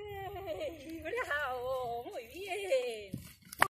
对。嘿